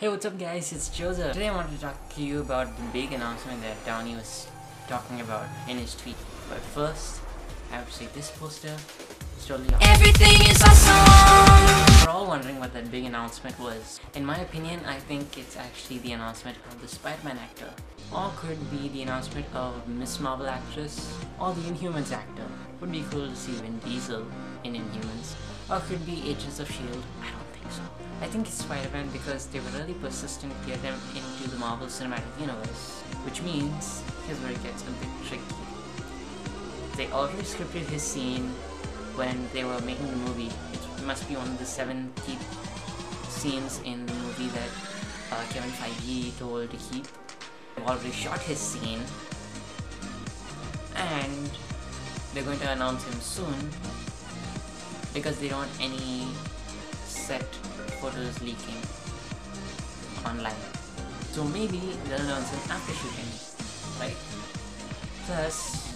Hey, what's up guys? It's Joseph. Today I wanted to talk to you about the big announcement that Downey was talking about in his tweet. But first, I have to say this poster is totally awesome. Everything is awesome. We're all wondering what that big announcement was. In my opinion, I think it's actually the announcement of the Spider-Man actor. Or could be the announcement of Miss Marvel actress, or the Inhumans actor. Would be cool to see Vin Diesel in Inhumans. Or could be Agents of S.H.I.E.L.D. I think so. I think it's Spider-Man because they were really persistent to get them into the Marvel Cinematic Universe. Which means, here's where it gets a bit tricky. They already scripted his scene when they were making the movie. It must be one of the seven key scenes in the movie that uh, Kevin Feige told to keep. They've already shot his scene, and they're going to announce him soon because they don't want any set photos leaking online. So maybe they'll announce him after shooting, right? Plus,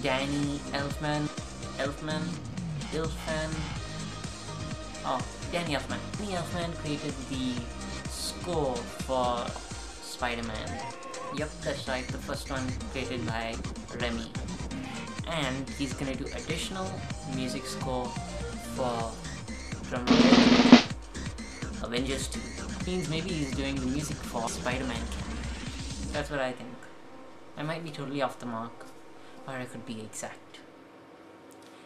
Danny Elfman, Elfman, Elfman. Oh, Danny Elfman. Danny Elfman created the score for Spider-Man. Yep, that's right. The first one created by Raimi, and he's gonna do additional music score for Avengers 2. Means maybe he's doing the music for Spider-Man. That's what I think. I might be totally off the mark, or I could be exact.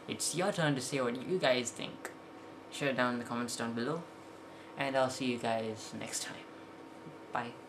It's your turn to say what you guys think. Share it down in the comments down below, and I'll see you guys next time. Bye.